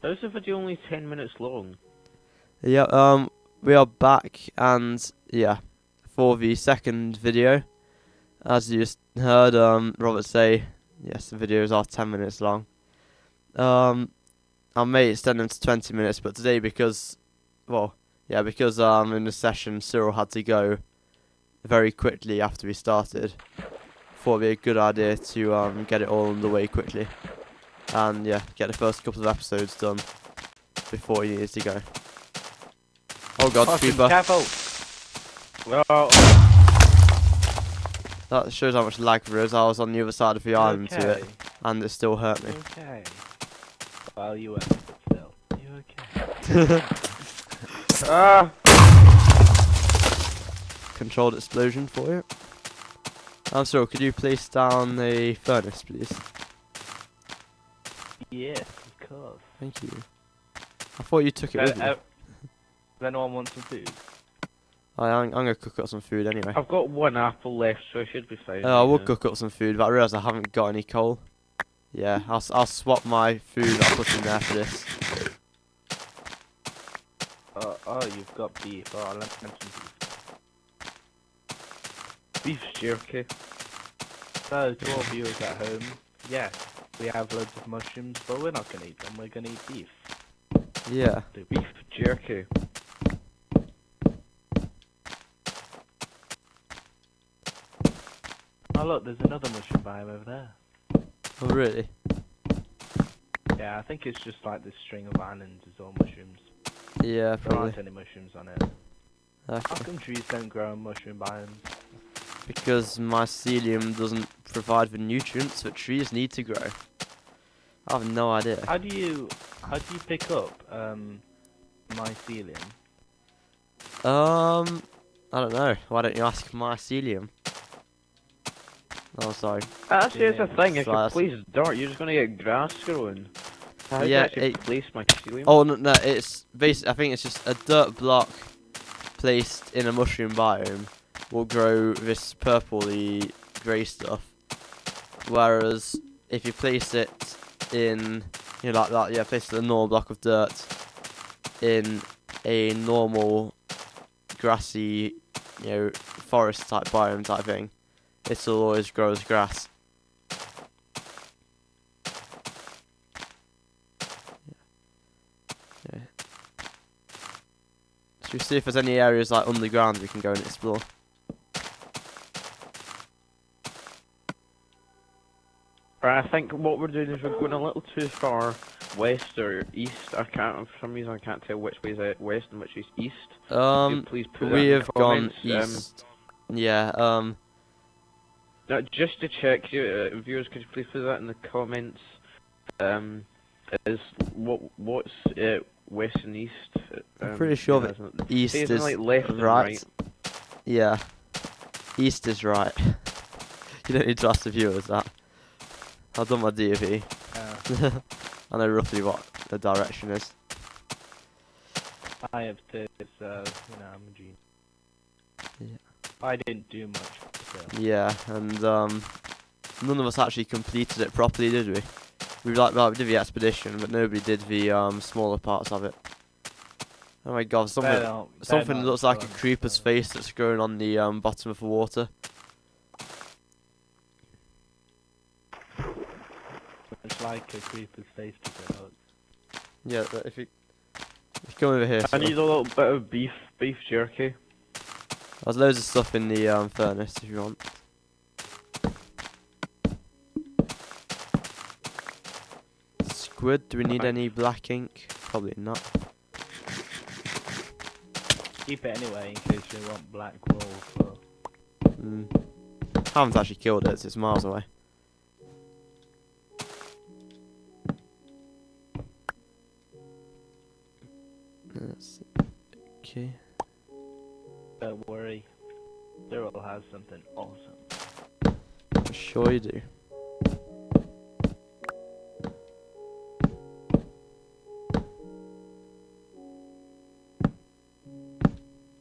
How's the video only 10 minutes long? Yeah, um, we are back, and yeah, for the second video, as you just heard, um, Robert say, yes, the videos are 10 minutes long. Um, I may extend them to 20 minutes, but today, because, well, yeah, because, um, in the session, Cyril had to go very quickly after we started, thought it'd be a good idea to, um, get it all underway quickly, and, yeah, get the first couple of episodes done before he needs to go. Oh god, Fucking creeper. Careful! Well, That shows how much lag there is. I was on the other side of the island to it, and it still hurt me. Okay. Well, you were, still. You okay? ah! Controlled explosion for you. I'm sorry, could you place down the furnace, please? Yes, of course. Thank you. I thought you took it Uh, with you. uh, does anyone want some food? I, I'm, I'm gonna cook up some food anyway. I've got one apple left, so I should be fine. Uh, I will cook up some food, but I realise I haven't got any coal. Yeah, I'll, I'll swap my food that I put in there for this. Oh, oh, you've got beef. Oh, I'll mention beef. Beef jerky. So, to all viewers at home, yes, we have loads of mushrooms, but we're not gonna eat them. We're gonna eat beef. Yeah. The beef jerky. Oh look, there's another mushroom biome over there. Oh, really? Yeah, I think it's just like this string of islands is all mushrooms. Yeah, There probably. aren't any mushrooms on it. How Okay. come trees don't grow on mushroom biomes? Because mycelium doesn't provide the nutrients that trees need to grow. I have no idea. How do you how do you pick up um mycelium? Um, I don't know. Why don't you ask mycelium? Oh, sorry. Actually, it's a thing. If So you that's- place dirt, you're just gonna get grass growing. How do you Yeah, it- place mycelium? Oh no, no, it's basically. I think it's just a dirt block placed in a mushroom biome will grow this purpley grey stuff. Whereas if you place it in, you know, like that, yeah, place a normal block of dirt in a normal grassy, you know, forest type biome type thing, it'll always grow as grass. Yeah. Should we see if there's any areas like underground we can go and explore? I think what we're doing is we're going a little too far west or east. I can't, for some reason, I can't tell which way is out west and which is east. Um, please put we have gone comments? east. Yeah. Um. Now, just to check, you, uh, viewers, could you please put that in the comments? Um, is what what's uh, west and east? I'm Um, pretty sure yeah, that? East is like left right. right. Yeah. East is right. you don't need to ask the viewers that. I've done my DofE. I know roughly what the direction is. I have to, so you know, I'm a genius. Yeah. I didn't do much. So. Yeah, and um, none of us actually completed it properly, did we? We like well, we did the expedition, but nobody did the um smaller parts of it. Oh my god, something not- something looks like a creeper's face that's growing on the um bottom of the water. It's like a creeper's face to go. Yeah, but if you if you come over here, I Phil, need a little bit of beef, beef jerky. there's loads of stuff in the um furnace if you want. Squid, do we need any black ink? Probably not. Keep it anyway in case you want black wool. So. Mm. haven't actually killed it, so it's miles away. Something awesome. I'm sure you do.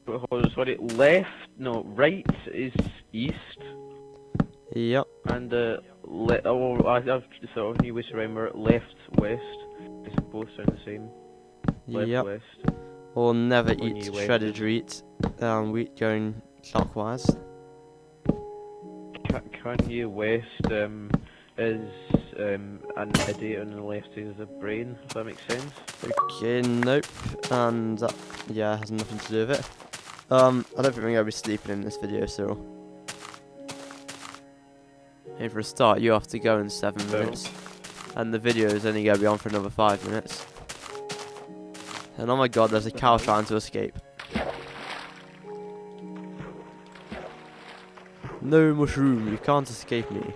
Wait, hold on, Sorry, left, no, right is east, Yep. and uh, le- oh, I, I've sort of new way to remember it. Left, west. They both sound the same. Left, Yep. west. Or never When eat you wait. shredded wheat. Um, wheat going clockwise. Ka- Kanye West um, is um, an idiot on the left side of the brain. If that makes sense. Okay, nope. And that, yeah, has nothing to do with it. Um, I don't think we're gonna be sleeping in this video, Cyril. And for a start, you have to go in seven minutes, and the video is only gonna be on for another five minutes. And oh my god, there's a cow trying to escape. No mooshroom, you can't escape me.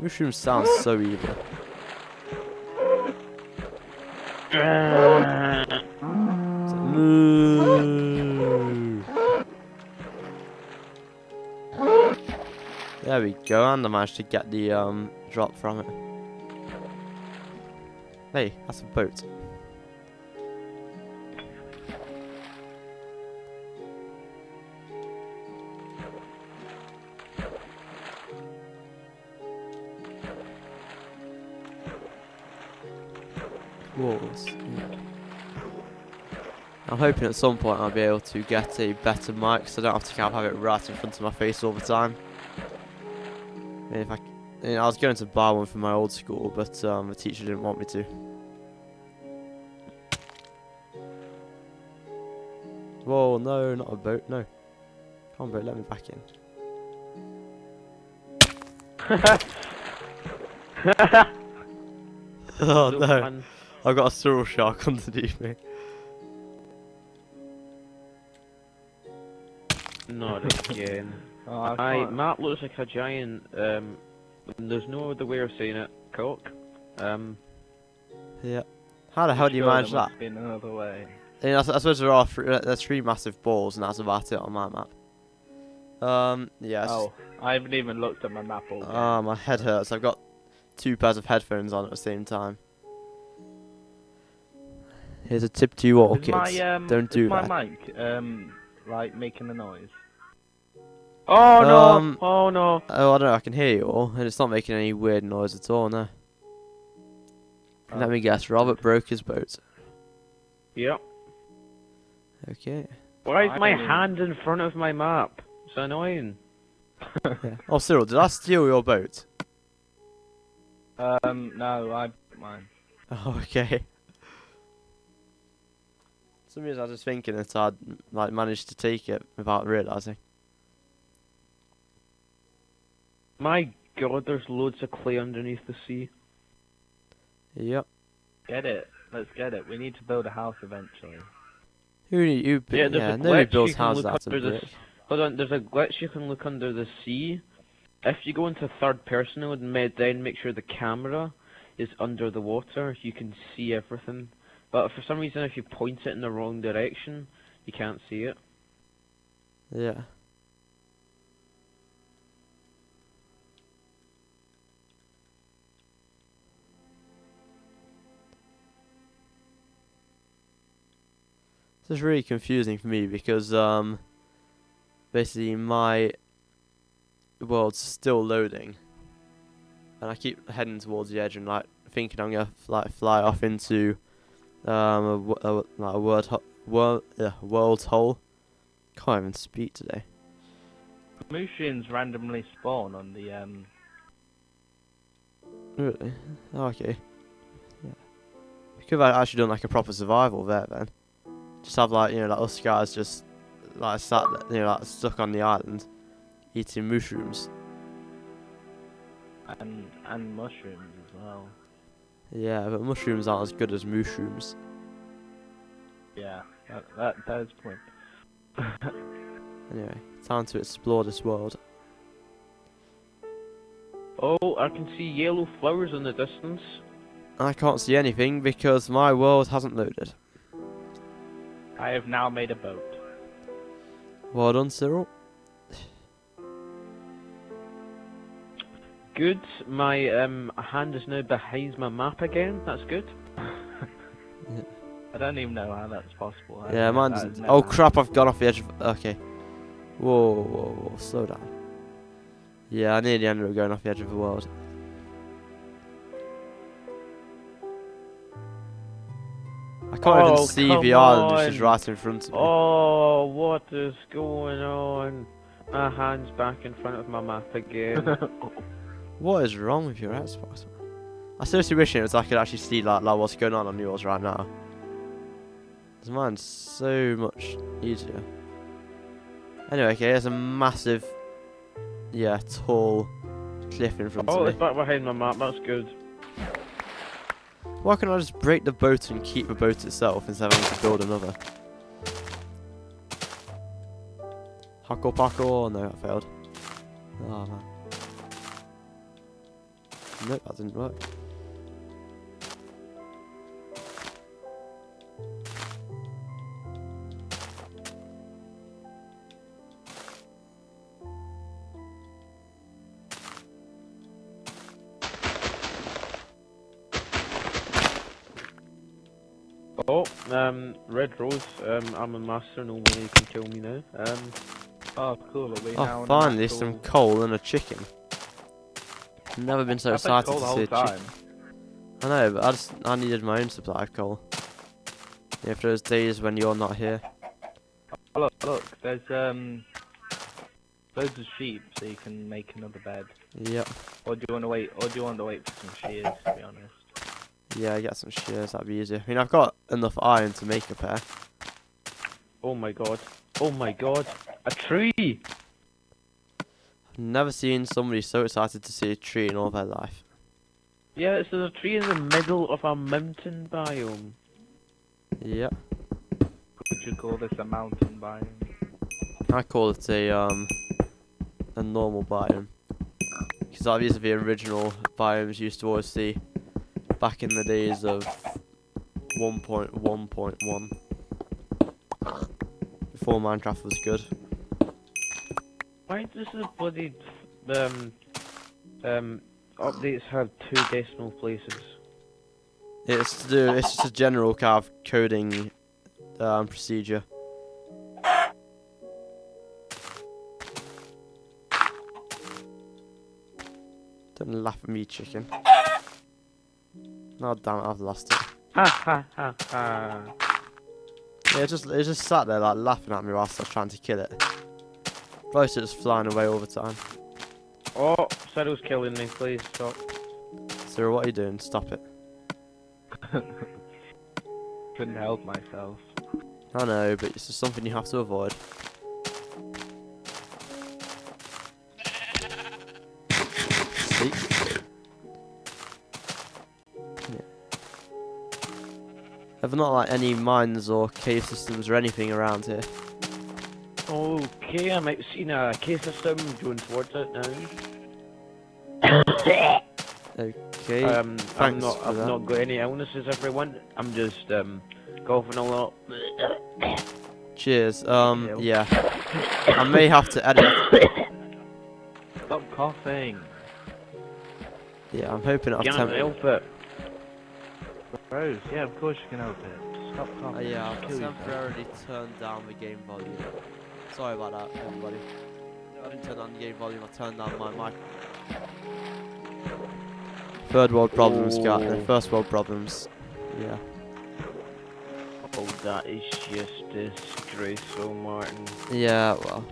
Mushroom sounds so evil. "Moo." There we go, and I managed to get the um drop from it. Hey, that's a boat. Walls. yeah. I'm hoping at some point I'll be able to get a better mic so I don't have to kind of have it right in front of my face all the time. I mean, if I, you know, I was going to buy one from my old school, but um, the teacher didn't want me to. Whoa, no, not a boat, no. Come on, boat, let me back in. oh no. I've got a sorrel shark underneath me. Not again. Oh, I Aye, Matt looks like a giant. Um, there's no other way of saying it. Cock. Um, Yeah. How the hell do you sure manage that? must be another way. I, mean, I, s- I suppose there are three, there's three massive balls, and that's about it on my map. Um, yeah. Oh, I haven't even looked at my map all day. Ah, my head hurts. I've got two pairs of headphones on at the same time. Here's a tip to you all, Is kids. my, um, Don't is do my that. mic, um, like making a noise? oh no! Um, oh no! Oh, I don't know. I can hear you all, and it's not making any weird noise at all. No. Let Oh. me guess. Robert broke his boat. Yep. Okay. Why is I my hand in front of my map? It's annoying. Yeah. Oh, Cyril, did I steal your boat? Um, no, I mine. Oh, okay. For some reason I was just thinking that I'd like managed to take it without realizing. My god, there's loads of clay underneath the sea. Yep. Get it. Let's get it. We need to build a house eventually. Who you? Yeah, Yeah, there's yeah a glitch builds you can houses look out of under the. Hold on, there's a glitch you can look under the sea. If you go into third person mode and ma- then make sure the camera is under the water, you can see everything. But for some reason, if you point it in the wrong direction, you can't see it. Yeah. This is really confusing for me because um basically my world's still loading and I keep heading towards the edge and like thinking I'm gonna like fly off into um a, a a word world uh, world hole. Can't even speak today. Mushrooms randomly spawn on the um. Really? Oh, okay. Yeah. We could have actually done like a proper survival there then. Just have like, you know, like us guys just like sat, you know, like stuck on the island eating mushrooms. and and mooshrooms as well. Yeah, but mushrooms aren't as good as mooshrooms. Yeah, that that, that is the point. Anyway, time to explore this world. Oh, I can see yellow flowers in the distance. I can't see anything because my world hasn't loaded. I have now made a boat. Well done, Cyril. Good. My um hand is now behind my map again. That's good. I don't even know how that's possible. I- Yeah, mine doesn't. Oh crap! I've gone off the edge of. Okay. Whoa, whoa, whoa! Slow down. Yeah, I nearly ended up going off the edge of the world. I can't Oh, even see come the island, which is right in front of me. Oh, what is going on? My hand's back in front of my map again. What is wrong with your Xbox? I seriously wish it was I could actually see like, like what's going on on yours right now. 'Cause mine's so much easier. Anyway, okay, there's a massive, yeah, tall cliff in front oh, of me. Oh, it's back behind my map. That's good. Why can't I just break the boat and keep the boat itself instead of having to build another? Huckle parkour? No, that failed. Oh man. Nope, that didn't work. Oh, um, Red Rose. Um, I'm a master. Nobody can kill me now. Um, oh, cool. Are we now Oh, on finally, some coal and a chicken. Never been so I've been excited cold to see time. I know, but I just I needed my own supply of coal. Yeah, for those days when you're not here. Oh, look, look. There's um loads of sheep, so you can make another bed. Yep. Or do you want to wait? Or do you want to wait for some shears? To be honest. Yeah, I get some shears, that'd be easier. I mean, I've got enough iron to make a pair. oh my god. Oh my god. A tree. I've never seen somebody so excited to see a tree in all their life. Yeah, it's a tree in the middle of a mountain biome. Yep. Would you call this a mountain biome? I call it a um a normal biome. Because obviously the original biomes you used to always see back in the days of 1.1.1. Before Minecraft was good. Why does the bloody um um updates have two decimal places? It's to do, it's just a general kind of coding um, procedure. Don't laugh at me, chicken. Oh damn it, I've lost it. Ha ha ha ha. Yeah, it just it just sat there like laughing at me whilst I was trying to kill it. Probably just flying away all the time. Oh, Shadow's killing me. Please stop. So what are you doing? Stop it. Couldn't help myself. I know, but it's just something you have to avoid. See? Yeah. Not like any mines or cave systems or anything around here. Okay, I might have seen a case system going towards it now. Okay. Um, I'm not. for I've that. not got any illnesses. Everyone. I'm just um coughing a lot. Cheers. Um. Ew. Yeah. I may have to edit. Stop coughing. Yeah. I'm hoping I've Can't help it. Rose, yeah, of course you can help it. Stop Uh, coughing. yeah, I'll I've kill yourself. temporarily turned down the game volume. Sorry about that, everybody. I didn't turn down the game volume, I turned down my mic. Third world problems, got Oh. first world problems. Yeah. Oh, that is just disgraceful, Martin. Yeah, well.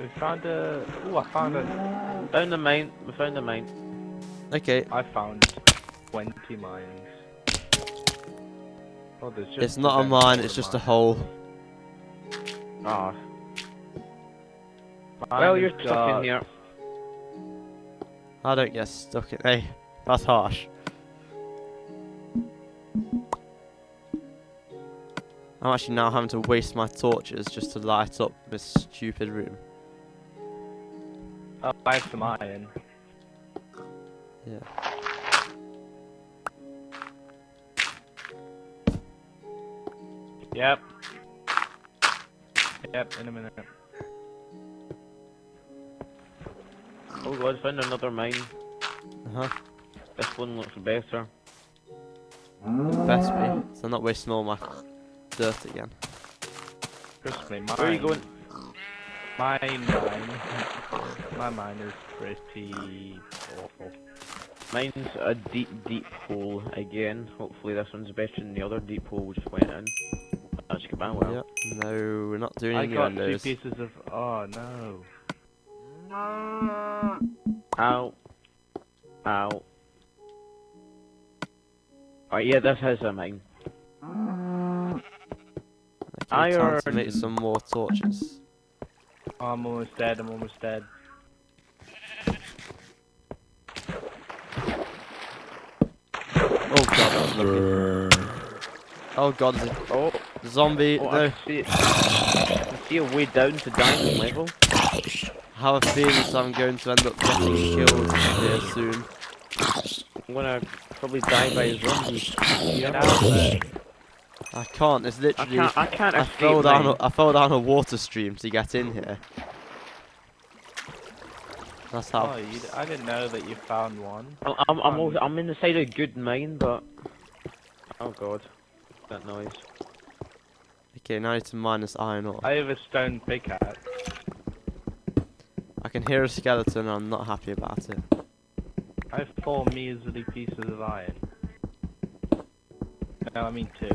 We found a. Oh, I found a. Found the mine. We found the mine. Okay, I found 20 mines. Oh, just it's not a mine, it's just a hole. Ah. Mine well, you're stuck got- in here. I don't get stuck in. Hey, that's harsh. I'm actually now having to waste my torches just to light up this stupid room. Oh, I have some iron. Yeah. Yep. Yep, in a minute. Oh god, found another mine. Uh huh. This one looks better. Best be. So I'm not wasting all my dirt again. Trust me, mine. Where are you going? My mine, my mine is pretty awful. Mine's a deep, deep hole again. Hopefully this one's better than the other deep hole we just went in. That's good, man. Well, Yep. No, we're not doing I got two pieces of. Oh no. Ow. Ow. Oh yeah, this is a mine. Okay, time to make some more torches. Oh, I'm almost dead. I'm almost dead. Oh god, that was lucky. Oh god, there's Oh, a zombie. oh no, I see it. I see a way down to diamond level. I have a feeling that I'm going to end up getting killed here soon. I'm gonna probably die by a zombie. Get out of there. I can't. It's I can't. I can't I fell down. mine. A, I fell down a water stream to get in here. That's Oh, how. you, d- I didn't know that you found one. I'm. I'm. I'm, Um, al- I'm in the side of good mine, but. Oh god, that noise. Okay, now I need to mine this iron ore. I have a stone pickaxe. I can hear a skeleton. and I'm not happy about it. I have four measly pieces of iron. No, I mean two.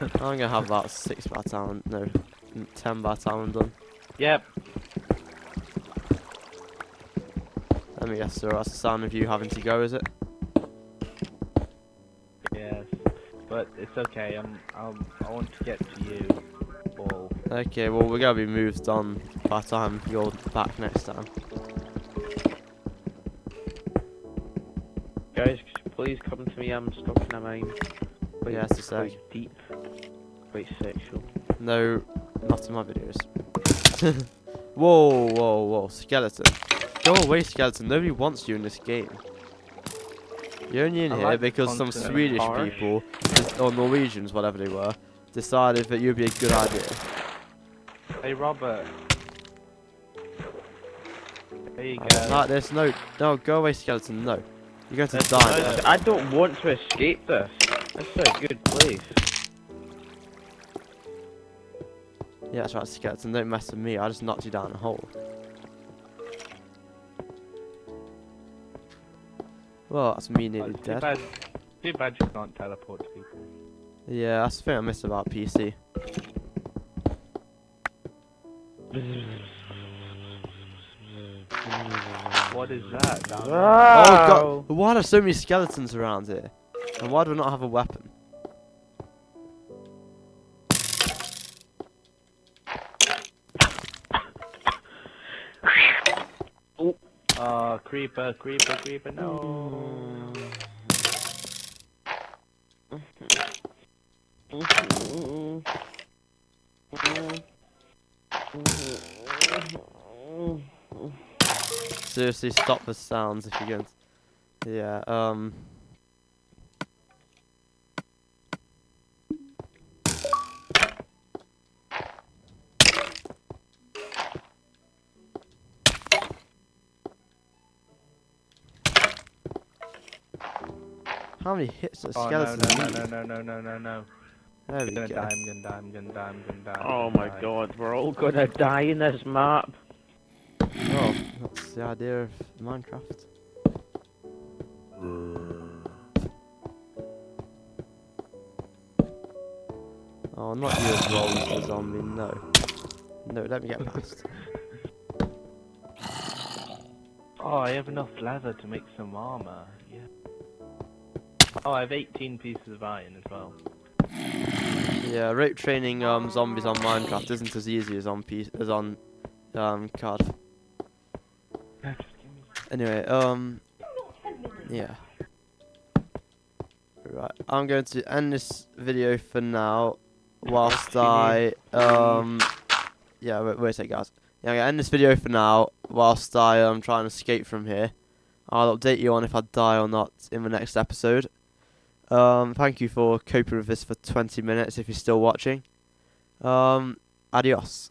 I'm gonna have about six by time. No, ten by time I'm done. Yep. Let me guess, sir. That's the sound of you having to go, is it? But it's okay. I'm. I'm I want to get to you. All. Okay, well we're gonna be moved on by time you're back next time. Guys, please come to me. I'm stuck in a mine. Quite, Yeah, it's sec. quite deep. Quite sexual. No, not in my videos. whoa, whoa, whoa, skeleton. Go away, skeleton. Nobody wants you in this game. You're only in I here like because some. Swedish Harsh. people, or Norwegians, whatever they were, decided that you'd be a good idea. Hey, Robert. There you I go. like this. No, no, go away, skeleton. No. You're going to That's die. I don't want to escape this. This is a good place. Yeah, that's right, skeleton. Don't mess with me. I just knocked you down a hole. Well, that's me Oh, nearly too dead. Bad. Too bad you can't teleport to people. Yeah, that's the thing I miss about PC. What is that? down there? Oh god, why are there so many skeletons around here? And why do I not have a weapon? Oh, uh, creeper, creeper, creeper, no. Seriously, stop the sounds if you're going. Yeah, um... How many hits does Oh, no, skeleton no, no, no, no, no, no, no. There I'm we gonna go. die, I'm gonna die, I'm gonna die, I'm gonna die. I'm Oh gonna my die. god, we're all gonna die in this map. The idea of Minecraft. Oh, not you as well, Mr. Zombie, no. No, let me get past. Oh, I have enough leather to make some armor. Yeah. Oh, I have 18 pieces of iron as well. Yeah, rope training um zombies on Minecraft isn't as easy as on P as on um card. Anyway, um yeah. Right, I'm going to end this video for now whilst I um yeah, wait, wait a sec guys. Yeah, I'm gonna end this video for now whilst I am trying to escape from here. I'll update you on if I die or not in the next episode. Um, thank you for coping with this for 20 minutes if you're still watching. Um, adios.